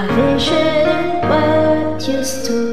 a vision of what used to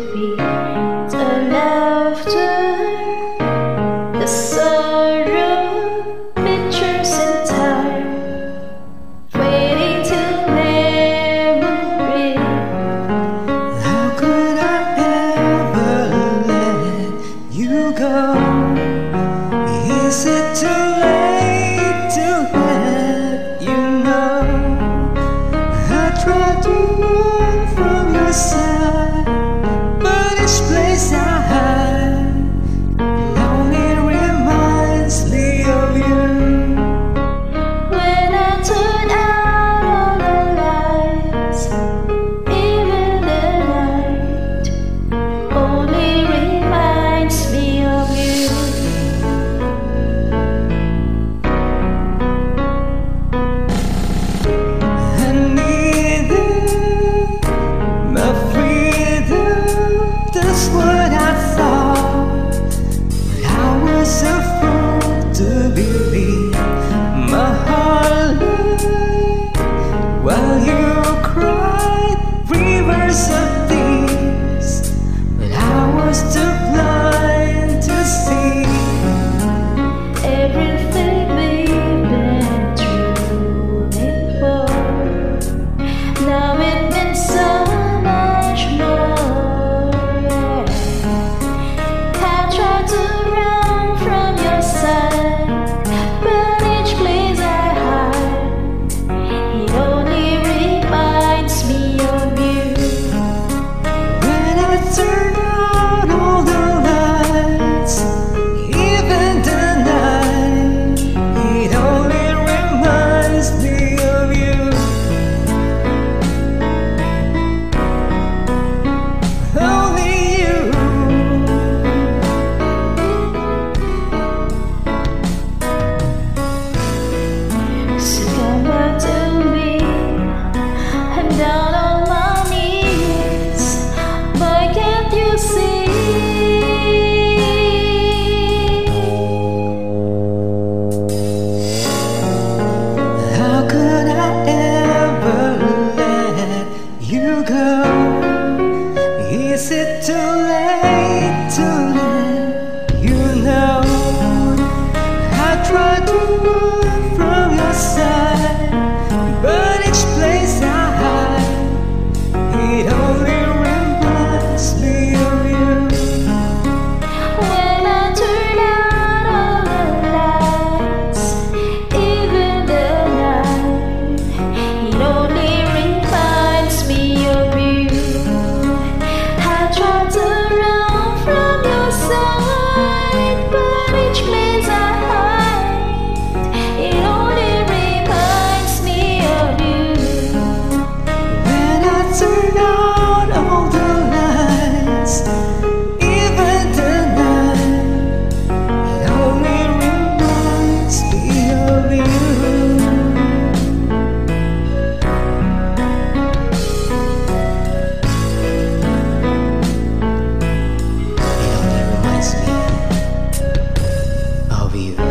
girl? Is it too late to leave? vida.